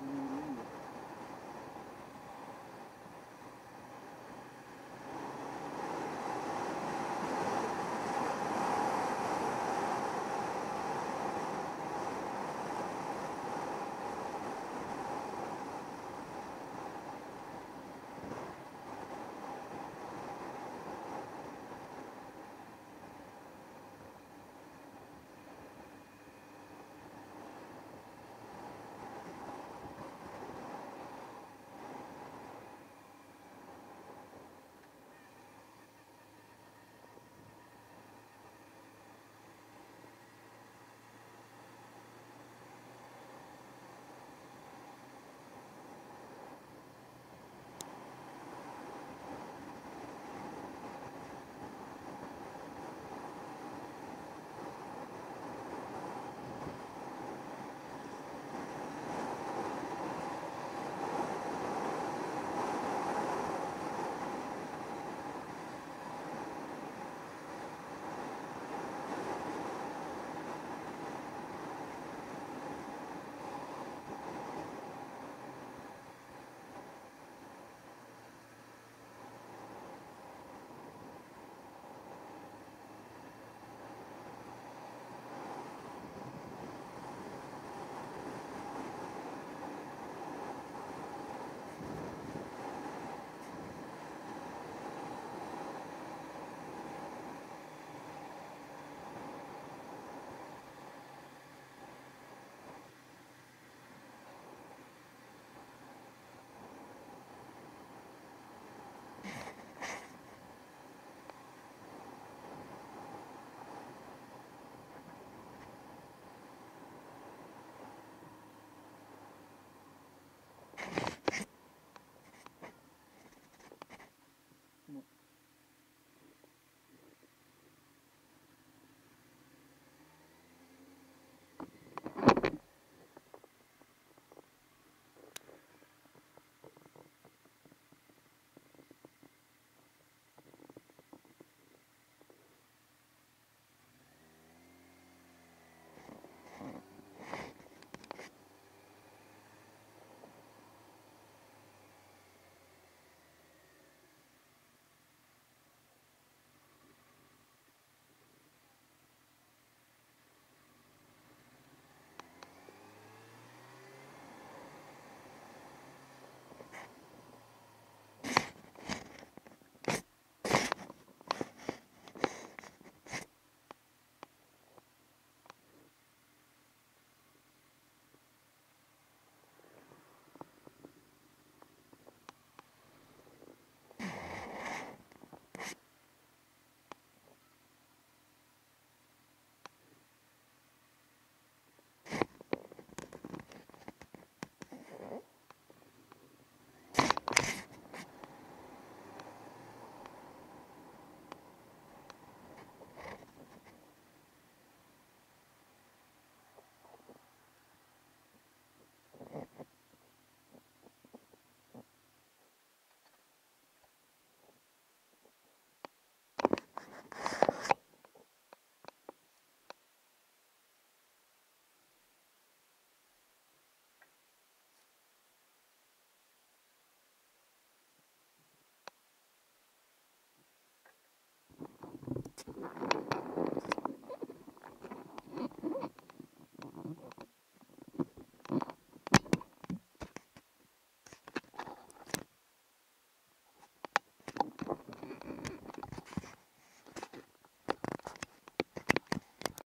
うん。